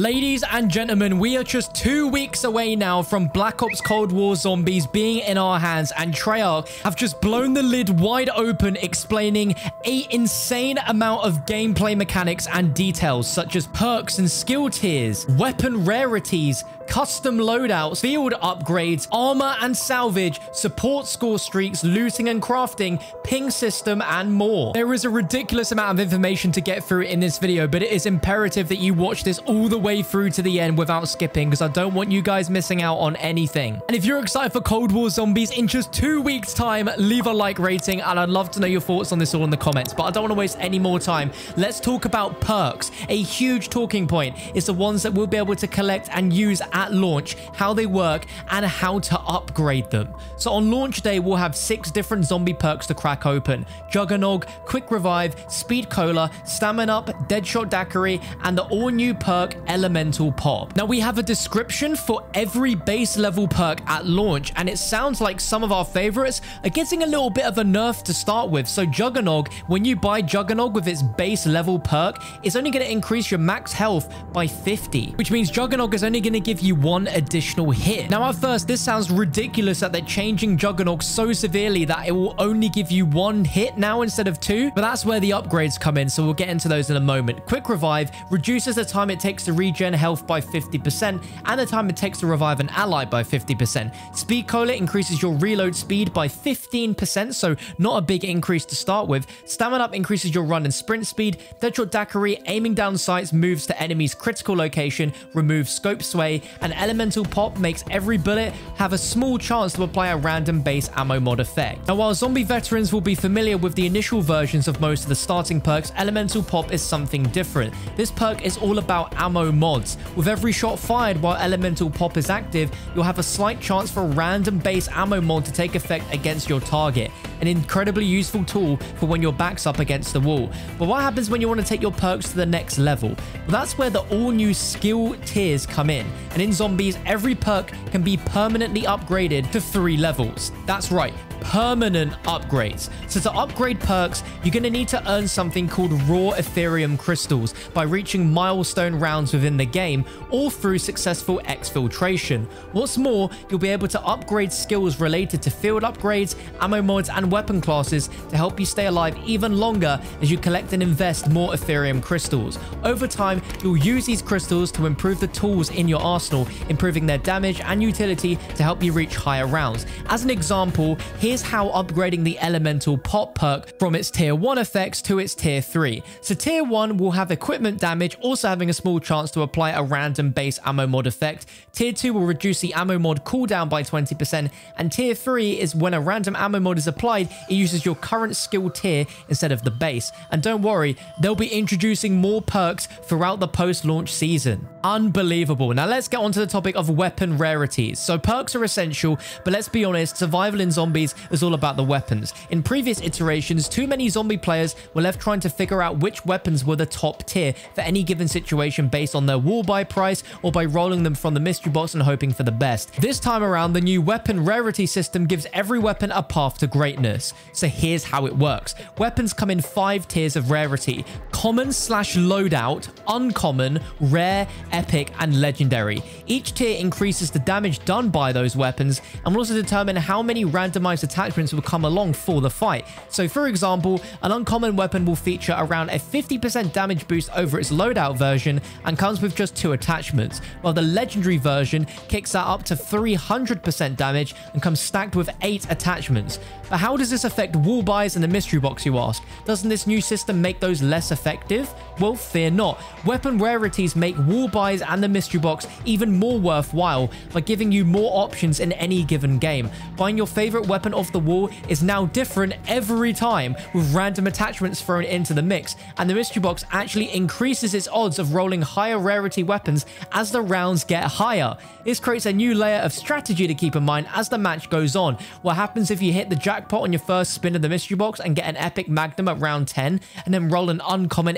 Ladies and gentlemen, we are just two weeks away now from Black Ops Cold War Zombies being in our hands, and Treyarch have just blown the lid wide open, explaining a insane amount of gameplay mechanics and details, such as perks and skill tiers, weapon rarities, custom loadouts, field upgrades, armor and salvage, support score streaks, looting and crafting, ping system, and more. There is a ridiculous amount of information to get through in this video, but it is imperative that you watch this all the way through to the end without skipping because I don't want you guys missing out on anything. And if you're excited for Cold War Zombies in just two weeks time, leave a like rating and I'd love to know your thoughts on this all in the comments. But I don't want to waste any more time. Let's talk about perks. A huge talking point is the ones that we'll be able to collect and use at launch, how they work and how to upgrade them. So on launch day, we'll have six different zombie perks to crack open. Juggernog, Quick Revive, Speed Cola, Stamina Up, Deadshot Daiquiri, and the all new perk Elemental Pop. Now we have a description for every base level perk at launch and it sounds like some of our favorites are getting a little bit of a nerf to start with. So Juggernog, when you buy Juggernog with its base level perk, it's only going to increase your max health by 50, which means Juggernog is only going to give you one additional hit. Now at first, this sounds ridiculous that they're changing Juggernog so severely that it will only give you one hit now instead of two, but that's where the upgrades come in, so we'll get into those in a moment. Quick Revive reduces the time it takes to regen health by 50% and the time it takes to revive an ally by 50%. Speed Cola increases your reload speed by 15%, so not a big increase to start with. Stamina Up increases your run and sprint speed. Deadshot Daiquiri aiming down sights moves to enemies' critical location, removes scope sway, and Elemental Pop makes every bullet have a small chance to apply a random base ammo mod effect. Now while zombie veterans will be familiar with the initial versions of most of the starting perks, Elemental Pop is something different. This perk is all about ammo mods. With every shot fired while Elemental Pop is active, you'll have a slight chance for a random base ammo mod to take effect against your target. An incredibly useful tool for when your back's up against the wall. But what happens when you want to take your perks to the next level? Well, that's where the all new skill tiers come in. And in zombies, every perk can be permanently upgraded to three levels. That's right, permanent upgrades. So to upgrade perks, you're going to need to earn something called raw Aetherium crystals by reaching milestone rounds within the game or through successful exfiltration. What's more, you'll be able to upgrade skills related to field upgrades, ammo mods, and weapon classes to help you stay alive even longer as you collect and invest more Aetherium crystals. Over time, you'll use these crystals to improve the tools in your arsenal, improving their damage and utility to help you reach higher rounds. As an example, here here's how upgrading the Elemental Pop perk from its tier 1 effects to its tier 3. So tier 1 will have equipment damage, also having a small chance to apply a random base ammo mod effect. Tier 2 will reduce the ammo mod cooldown by 20%, and tier 3 is when a random ammo mod is applied, it uses your current skill tier instead of the base. And don't worry, they'll be introducing more perks throughout the post-launch season. Unbelievable. Now let's get on to the topic of weapon rarities. So perks are essential, but let's be honest, survival in zombies is all about the weapons. In previous iterations, too many zombie players were left trying to figure out which weapons were the top tier for any given situation based on their wall buy price or by rolling them from the mystery box and hoping for the best. This time around, the new weapon rarity system gives every weapon a path to greatness. So here's how it works. Weapons come in five tiers of rarity. Common slash loadout, uncommon, rare, epic, and legendary. Each tier increases the damage done by those weapons and will also determine how many randomized attachments will come along for the fight. So for example, an uncommon weapon will feature around a 50% damage boost over its loadout version and comes with just two attachments, while the legendary version kicks that up to 300% damage and comes stacked with eight attachments. But how does this affect wall buys and the mystery box you ask? Doesn't this new system make those less effective? Well, fear not. Weapon rarities make wall buys and the mystery box even more worthwhile by giving you more options in any given game. Buying your favorite weapon off the wall is now different every time with random attachments thrown into the mix, and the mystery box actually increases its odds of rolling higher rarity weapons as the rounds get higher. This creates a new layer of strategy to keep in mind as the match goes on. What happens if you hit the jackpot on your first spin of the mystery box and get an epic magnum at round 10 and then roll an uncommon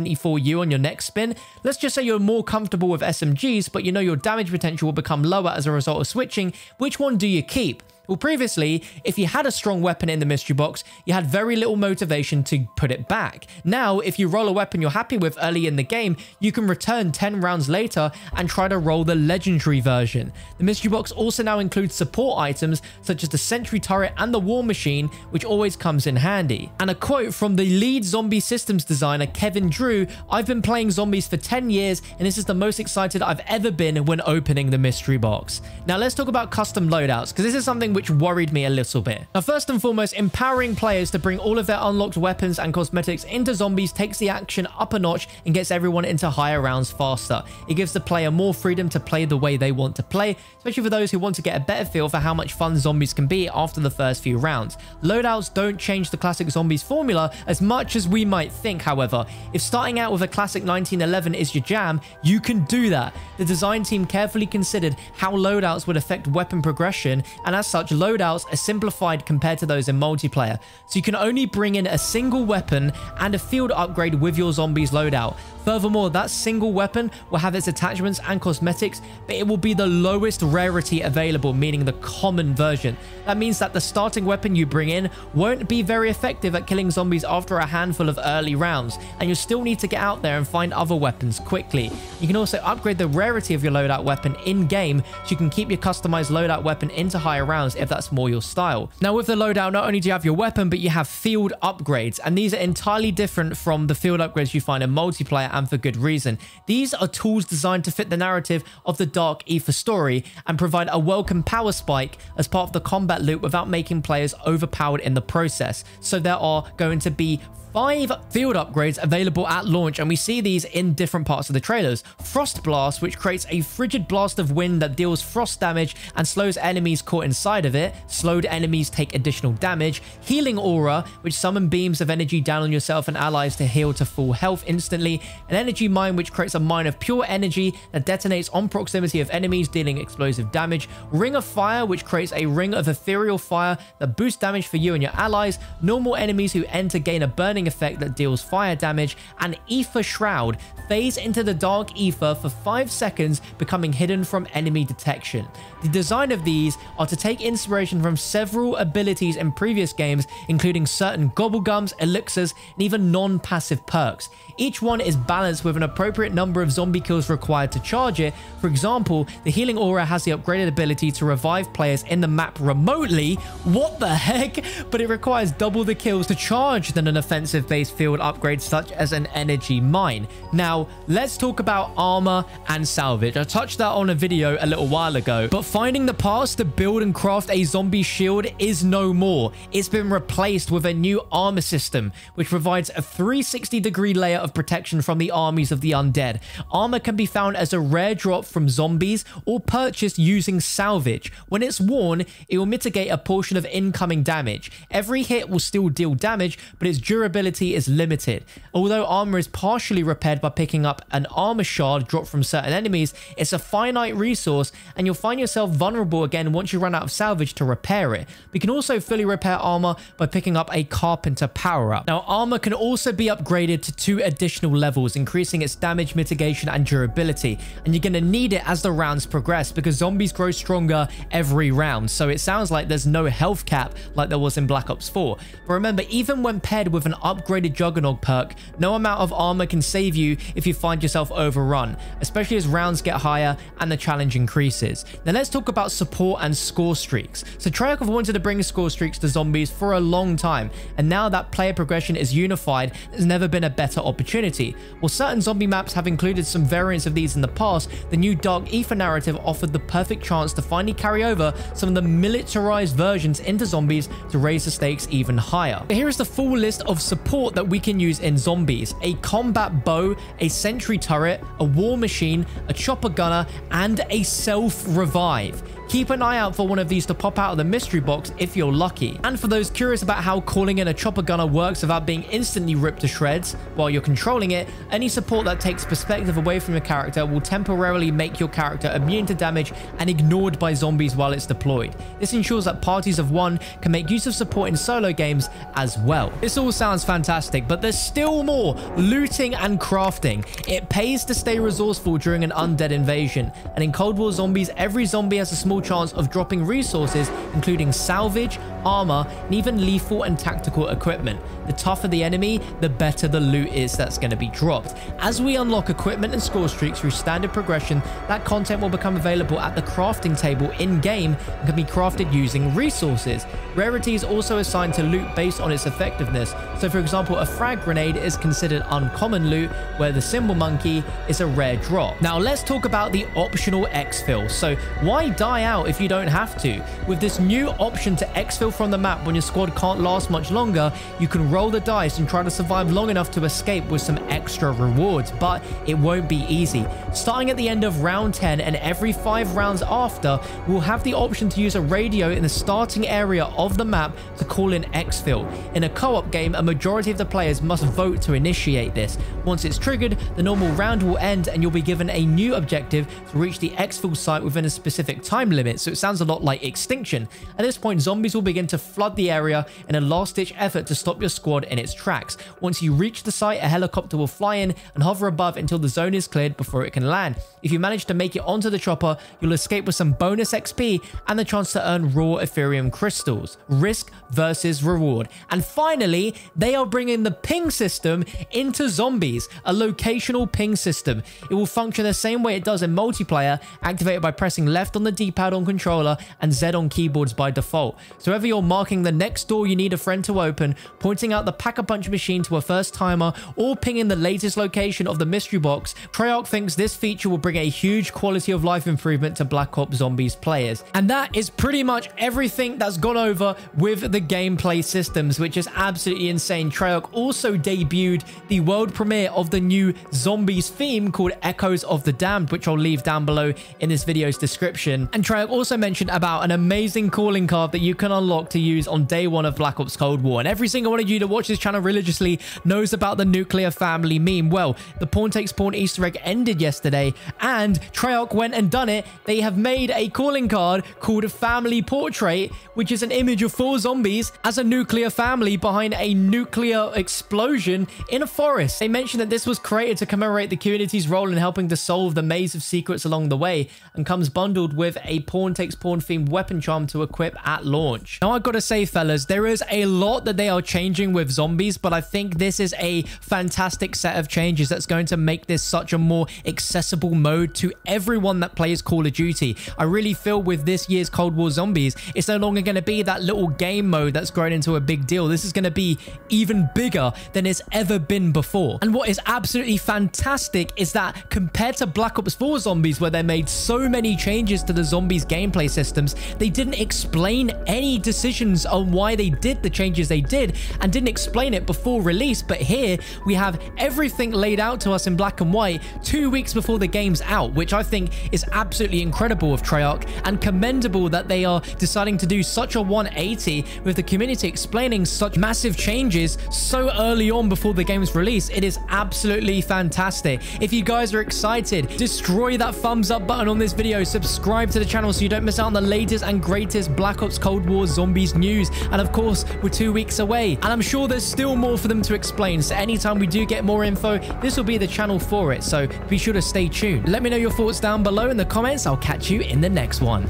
AK-74U on your next spin? Let's just say you're more comfortable with SMGs, but you know your damage potential will become lower as a result of switching. Which one do you keep? Well, previously, if you had a strong weapon in the mystery box, you had very little motivation to put it back. Now, if you roll a weapon you're happy with early in the game, you can return 10 rounds later and try to roll the legendary version. The mystery box also now includes support items such as the sentry turret and the war machine, which always comes in handy. And a quote from the lead zombie systems designer, Kevin Drew, I've been playing zombies for 10 years and this is the most excited I've ever been when opening the mystery box. Now let's talk about custom loadouts because this is something which worried me a little bit. Now first and foremost, empowering players to bring all of their unlocked weapons and cosmetics into zombies takes the action up a notch and gets everyone into higher rounds faster. It gives the player more freedom to play the way they want to play, especially for those who want to get a better feel for how much fun zombies can be after the first few rounds. Loadouts don't change the classic zombies formula as much as we might think, however. If starting out with a classic 1911 is your jam, you can do that. The design team carefully considered how loadouts would affect weapon progression, and as such, loadouts are simplified compared to those in multiplayer. So you can only bring in a single weapon and a field upgrade with your zombies loadout. Furthermore, that single weapon will have its attachments and cosmetics, but it will be the lowest rarity available, meaning the common version. That means that the starting weapon you bring in won't be very effective at killing zombies after a handful of early rounds, and you'll still need to get out there and find other weapons quickly. You can also upgrade the rarity of your loadout weapon in-game, so you can keep your customized loadout weapon into higher rounds if that's more your style. Now with the loadout, not only do you have your weapon, but you have field upgrades, and these are entirely different from the field upgrades you find in multiplayer and for good reason. These are tools designed to fit the narrative of the Dark Aether story and provide a welcome power spike as part of the combat loop without making players overpowered in the process. So there are going to be five field upgrades available at launch, and we see these in different parts of the trailers. Frost Blast, which creates a frigid blast of wind that deals frost damage and slows enemies caught inside of it. Slowed enemies take additional damage. Healing Aura, which summon beams of energy down on yourself and allies to heal to full health instantly. An Energy Mine, which creates a mine of pure energy that detonates on proximity of enemies, dealing explosive damage. Ring of Fire, which creates a ring of ethereal fire that boosts damage for you and your allies. Normal enemies who enter gain a burning effect that deals fire damage, and Aether Shroud phase into the dark Aether for 5 seconds, becoming hidden from enemy detection. The design of these are to take inspiration from several abilities in previous games, including certain gobblegums, elixirs, and even non-passive perks. Each one is balanced with an appropriate number of zombie kills required to charge it. For example, the Healing Aura has the upgraded ability to revive players in the map remotely. What the heck? But it requires double the kills to charge than an offensive-based field upgrades such as an Energy Mine. Now, let's talk about armor and salvage. I touched that on a video a little while ago, but finding the parts to build and craft a zombie shield is no more. It's been replaced with a new armor system, which provides a 360 degree layer of protection from the armies of the undead. Armor can be found as a rare drop from zombies or purchased using salvage. When it's worn, it will mitigate a portion of incoming damage. Every hit will still deal damage, but its durability is limited. Although armor is partially repaired by picking up an armor shard dropped from certain enemies, it's a finite resource and you'll find yourself vulnerable again once you run out of salvage to repair it. We can also fully repair armor by picking up a carpenter power up. Now armor can also be upgraded to two additional levels, increasing its damage mitigation and durability. And you're going to need it as the rounds progress because zombies grow stronger every round. So it sounds like there's no health cap like there was in Black Ops 4. But remember, even when paired with an upgraded Juggernog perk, no amount of armor can save you if you find yourself overrun, especially as rounds get higher and the challenge increases. Now let's talk about support and score streaks. So Treyarch wanted to bring score streaks to zombies for a long time, and now that player progression is unified, there's never been a better opportunity. While certain zombie maps have included some variants of these in the past, the new Dark Aether narrative offered the perfect chance to finally carry over some of the militarized versions into zombies to raise the stakes even higher. Here is the full list of support that we can use in zombies. A combat bow, a sentry turret, a war machine, a chopper gunner, and a self-revive. Keep an eye out for one of these to pop out of the mystery box if you're lucky. And for those curious about how calling in a chopper gunner works without being instantly ripped to shreds while you're controlling it, any support that takes perspective away from your character will temporarily make your character immune to damage and ignored by zombies while it's deployed. This ensures that parties of one can make use of support in solo games as well. This all sounds fantastic, but there's still more looting and crafting. It pays to stay resourceful during an undead invasion, and in Cold War Zombies, every zombie has a small chance of dropping resources, including salvage, armor, and even lethal and tactical equipment. The tougher the enemy, the better the loot is that's going to be dropped. As we unlock equipment and score streaks through standard progression, that content will become available at the crafting table in-game and can be crafted using resources. Rarity is also assigned to loot based on its effectiveness. So for example, a frag grenade is considered uncommon loot, where the cymbal monkey is a rare drop. Now let's talk about the optional exfil. So why die out if you don't have to? With this new option to exfil from the map when your squad can't last much longer, you can roll the dice and try to survive long enough to escape with some extra rewards, but it won't be easy. Starting at the end of round 10 and every 5 rounds after, we'll have the option to use a radio in the starting area of the map to call in exfil. In a co-op game, a majority of the players must vote to initiate this. Once it's triggered, the normal round will end and you'll be given a new objective to reach the exfil site within a specific time limit, so it sounds a lot like Extinction. At this point, zombies will begin to flood the area in a last-ditch effort to stop your squad in its tracks. Once you reach the site, a helicopter will fly in and hover above until the zone is cleared before it can land. If you manage to make it onto the chopper, you'll escape with some bonus XP and the chance to earn raw Aetherium crystals. Risk versus reward. And finally, they are bringing the ping system into zombies, a locational ping system. It will function the same way it does in multiplayer, activated by pressing left on the D-pad on controller and Z on keyboards by default. So whether you're marking the next door you need a friend to open, pointing out the pack-a-punch machine to a first timer, or pinging the latest location of the mystery box, Treyarch thinks this feature will bring a huge quality of life improvement to Black Ops Zombies players. And that is pretty much everything that's gone over with the gameplay systems, which is absolutely insane. Treyarch also debuted the world premiere of the new Zombies theme called Echoes of the Damned, which I'll leave down below in this video's description. And Treyarch also mentioned about an amazing calling card that you can unlock to use on day one of Black Ops Cold War. And every single one of you that watch this channel religiously knows about the nuclear family meme. Well, the pawn takes pawn Easter egg ended yesterday, and Treyarch went and done it. They have made a calling card called a Family Portrait, which is an image of four zombies as a nuclear family behind a nuclear explosion in a forest. They mentioned that this was created to commemorate the community's role in helping to solve the maze of secrets along the way and comes bundled with a pawn takes pawn themed weapon charm to equip at launch. Now, I've got to say, fellas, there is a lot that they are changing with zombies, but I think this is a fantastic set of changes that's going to make this such a more accessible mode to everyone that plays Call of Duty. I really feel with this year's Cold War Zombies, it's no longer going to be that little game mode that's grown into a big deal. This is going to be even bigger than it's ever been before. And what is absolutely fantastic is that compared to Black Ops 4 Zombies, where they made so many changes to the Zombies gameplay systems, they didn't explain any decisions on why they did the changes they did and didn't explain it before release. But here we have everything laid out to us in black and white two weeks before the game's out, which I think is absolutely incredible of Treyarch and commendable that they are deciding to do such a 180 with the community explaining such massive changes so early on before the game's release. It is absolutely fantastic. If you guys are excited, destroy that thumbs up button on this video, subscribe to the channel so you don't miss out on the latest and greatest Black Ops Cold War Zombies news. And of course, we're two weeks away, and I'm sure there's still more for them to explain. So anytime we do get more info, this will be the channel for it. So be sure to stay tuned. Let me know your thoughts down below in the comments. I'll catch you in the next one.